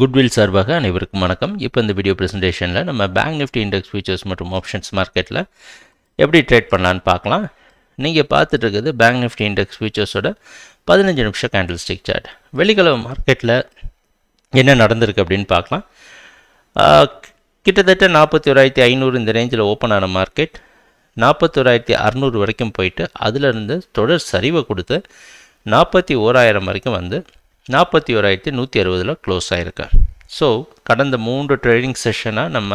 Goodwill சார்பாக அனைவருக்கும் வணக்கம். இப்போ இந்த வீடியோ ப்ரெசன்டேஷனில் நம்ம பேங்க் நிஃப்டி இண்டெக்ஸ் ஃபியூச்சர்ஸ் மற்றும் ஆப்ஷன்ஸ் மார்க்கெட்டில் எப்படி ட்ரேட் பண்ணலான்னு பார்க்கலாம். நீங்கள் பார்த்துட்டு இருக்குது பேங்க் நிஃப்டி இண்டெக்ஸ் ஃபியூச்சர்ஸோட பதினஞ்சு நிமிஷம் கேண்டில் ஸ்டிக் சார்ட் வெள்ளிக்கிழமை மார்க்கெட்டில் என்ன நடந்திருக்கு அப்படின்னு பார்க்கலாம். கிட்டத்தட்ட நாற்பத்தி ஓராயிரத்தி ஐநூறு இந்த ரேஞ்சில் ஓப்பன் ஆன மார்க்கெட் நாற்பத்தோராயிரத்தி அறநூறு வரைக்கும் போயிட்டு அதிலிருந்து தொடர் சரிவை கொடுத்து நாற்பத்தி ஓராயிரம் வரைக்கும் வந்து நாற்பத்தி ஓராயிரத்தி நூற்றி அறுபதில் க்ளோஸ் ஆகிருக்கு ஸோ கடந்த மூன்று ட்ரேடிங் செஷனாக நம்ம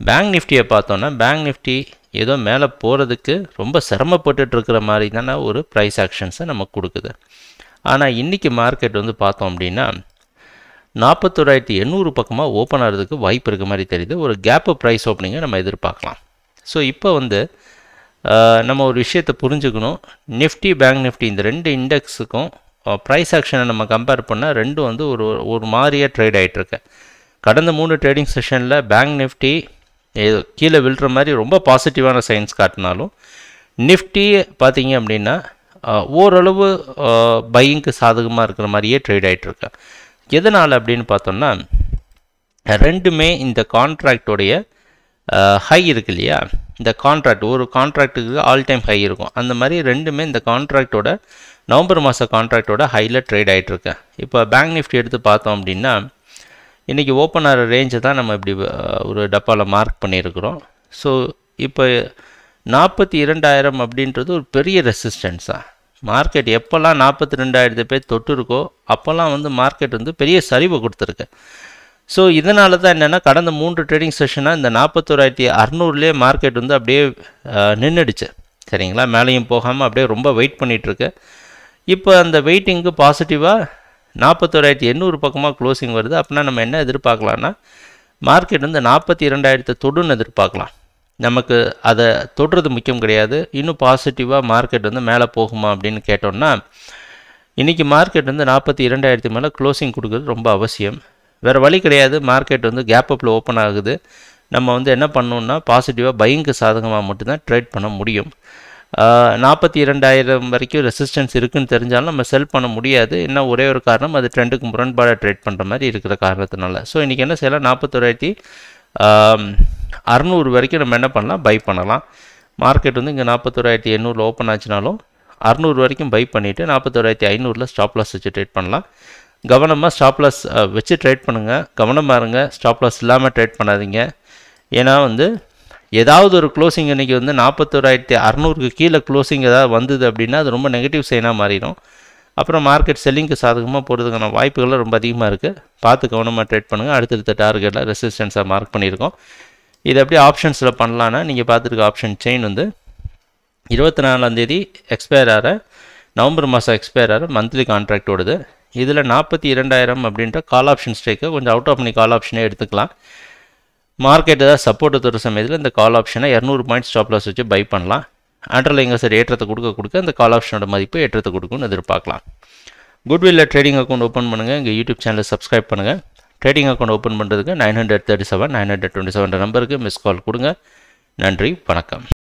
பேங்க் நிஃப்டியை பார்த்தோன்னா பேங்க் நிஃப்டி ஏதோ மேலே போகிறதுக்கு ரொம்ப சிரமப்பட்டுட்ருக்கிற மாதிரி தானே ஒரு ப்ரைஸ் ஆக்ஷன்ஸை நமக்கு கொடுக்குது. ஆனால் இன்றைக்கி மார்க்கெட் வந்து பார்த்தோம் அப்படின்னா நாற்பத்தோராயிரத்தி எண்ணூறு பக்கமாக ஓப்பன் ஆகிறதுக்கு வாய்ப்பு இருக்க மாதிரி தெரியுது. ஒரு கேப்பு ப்ரைஸ் ஓப்பனிங்கை நம்ம எதிர்பார்க்கலாம். ஸோ இப்போ வந்து நம்ம ஒரு விஷயத்தை புரிஞ்சுக்கணும். நிஃப்டி பேங்க் நிஃப்டி இந்த ரெண்டு இண்டெக்ஸுக்கும் ப்ரைஸ் ஆக்ஷனை நம்ம கம்பேர் பண்ணால் ரெண்டும் வந்து ஒரு ஒரு மாதிரியாக ட்ரேட் ஆகிட்டுருக்கு கடந்த மூணு ட்ரேடிங் செஷனில் பேங்க் நிஃப்டி கீழே விழுற மாதிரி ரொம்ப பாசிட்டிவான சைன்ஸ் காட்டினாலும் நிஃப்டி பார்த்தீங்க அப்படின்னா ஓரளவு பையிங்க்கு சாதகமாக இருக்கிற மாதிரியே ட்ரேட் ஆகிட்டுருக்கு எதனால் அப்படின்னு பார்த்தோம்னா ரெண்டுமே இந்த கான்ட்ராக்டோடைய ஹை இருக்கு இல்லையா? இந்த கான்ட்ராக்ட் ஒரு கான்ட்ராக்ட்டுக்கு ஆல் டைம் ஹை இருக்கும். அந்த மாதிரி ரெண்டுமே இந்த கான்ட்ராக்டோட நவம்பர் மாத கான்ட்ராக்டோட ஹையில் ட்ரேட் ஆகிட்டுருக்கு இப்போ பேங்க் நிஃப்டி எடுத்து பார்த்தோம் அப்படின்னா இன்றைக்கி ஓப்பன் ஆகிற ரேஞ்சை தான் நம்ம இப்படி ஒரு டப்பாவில் மார்க் பண்ணியிருக்கிறோம். ஸோ இப்போ நாற்பத்தி இரண்டாயிரம் அப்படின்றது ஒரு பெரிய ரெசிஸ்டன்ஸாக மார்க்கெட் எப்போல்லாம் நாற்பத்தி ரெண்டாயிரத்து பேர் தொட்டு இருக்கோ அப்போல்லாம் வந்து மார்க்கெட் வந்து பெரிய சரிவை கொடுத்துருக்கு. ஸோ இதனால தான் என்னென்னா கடந்த மூன்று ட்ரேடிங் செஷனாக இந்த நாற்பத்தோராயிரத்தி அறநூறுலேயே மார்க்கெட் வந்து அப்படியே நின்றுடுச்சு சரிங்களா? மேலேயும் போகாமல் அப்படியே ரொம்ப வெயிட் பண்ணிகிட்ருக்கு இப்போ அந்த வெயிட்டிங்க்கு பாசிட்டிவாக நாற்பத்தோராயிரத்தி எண்ணூறு பக்கமாக க்ளோசிங் வருது. அப்படின்னா நம்ம என்ன எதிர்பார்க்கலான்னா மார்க்கெட் வந்து நாற்பத்தி இரண்டாயிரத்தை தொடுன்னு எதிர்பார்க்கலாம். நமக்கு அதை தொடுறது முக்கியம் கிடையாது. இன்னும் பாசிட்டிவாக மார்க்கெட் வந்து மேலே போகுமா அப்படின்னு கேட்டோம்னா இன்றைக்கி மார்க்கெட் வந்து நாற்பத்தி இரண்டாயிரத்து மேலே க்ளோசிங் கொடுக்குறது ரொம்ப அவசியம். வேறு வழி கிடையாது. மார்க்கெட் வந்து கேப் அப்பில் ஓப்பன் ஆகுது. நம்ம வந்து என்ன பண்ணணும்னா பாசிட்டிவாக பையிங்க்கு சாதகமாக மட்டும்தான் ட்ரேட் பண்ண முடியும். நாற்பத்தி இரண்டாயிரம் வரைக்கும் ரெசிஸ்டன்ஸ் இருக்குன்னு தெரிஞ்சாலும் நம்ம செல் பண்ண முடியாது. என்ன ஒரே ஒரு காரணம் அது ட்ரெண்டுக்கு முரண்பாடாக ட்ரேட் பண்ணுற மாதிரி இருக்கிற காரணத்தினால. ஸோ இன்றைக்கி என்ன செய்யலாம் நாற்பத்தோராயிரத்தி அறநூறு வரைக்கும் நம்ம என்ன பண்ணலாம்? பை பண்ணலாம். மார்க்கெட் வந்து இங்கே நாற்பத்தோராயிரத்தி எண்ணூறில் ஓப்பன் ஆச்சுனாலும் அறநூறு வரைக்கும் பை பண்ணிவிட்டு நாற்பத்தோராயிரத்தி ஐநூறில் ஸ்டாப் லாஸ் வச்சு ட்ரேட் பண்ணலாம். கவனமாக ஸ்டாப் லாஸ் வச்சு ட்ரேட் பண்ணுங்கள் கவனமாக இருங்க. ஸ்டாப் லாஸ் இல்லாமல் ட்ரேட் பண்ணாதீங்க. ஏன்னா வந்து ஏதாவது ஒரு க்ளோசிங் இன்றைக்கி வந்து நாற்பத்தோராயிரத்தி அறநூறுக்கு கீழே க்ளோசிங் ஏதாவது வந்தது அப்படின்னா அது ரொம்ப நெகட்டிவ் சைனாக மாறிடும். அப்புறம் மார்க்கெட் செல்லிங்க்கு சாதகமாக போகிறதுக்கான வாய்ப்புகள்லாம் ரொம்ப அதிகமாக இருக்குது பார்த்து கவனமாக ட்ரேட் பண்ணுங்கள் அடுத்தடுத்த டார்கெட்டில் ரெசிஸ்டன்ஸாக மார்க் பண்ணியிருக்கோம். இது அப்படியே ஆப்ஷன்ஸில் பண்ணலான்னா நீங்கள் பார்த்துருக்க ஆப்ஷன் செயின் வந்து இருபத்தி நாலாந்தேதி எக்ஸ்பயர் ஆகிற நவம்பர் மாதம் எக்ஸ்பயர் ஆகிற மந்த்லி கான்ட்ராக்ட் ஓடுது. இதில் நாற்பத்தி இரண்டாயிரம் அப்படின்ற கால் ஆப்ஷன் ஸ்ட்ரைக்கை கொஞ்சம் அவுட் ஆஃப் பண்ணி கால் ஆப்ஷனே எடுத்துக்கலாம். மார்க்கெட் ஏதாவது சப்போர்ட் தர சமயத்தில் இந்த கால் ஆப்ஷனை இரநூறு பாயிண்ட் ஸ்டாப் லாஸ் வச்சு பை பண்ணலாம். அண்டர்லைங்க சார் ஏற்றத்தை கொடுக்க கொடுக்க அந்த கால் ஆப்ஷனோட மதிப்பு ஏற்றத்தை கொடுக்கும்னு எதிர்பார்க்கலாம். குட்வில்ல ட்ரேடிங் அக்கௌண்ட் ஓப்பன் பண்ணுங்கள் எங்கள் யூடியூப் சேனலை சப்ஸ்கிரைப் பண்ணுங்கள் ட்ரேடிங் அக்கௌண்ட் ஓப்பன் பண்ணுறதுக்கு nine hundred thirty seven nine hundred twenty seven நம்பருக்கு மிஸ் கால் கொடுங்க. நன்றி வணக்கம்.